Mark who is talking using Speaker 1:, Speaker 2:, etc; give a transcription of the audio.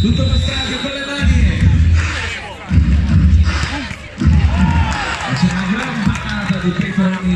Speaker 1: tutto passaggio con le mani. C'è una gran parata di Petroni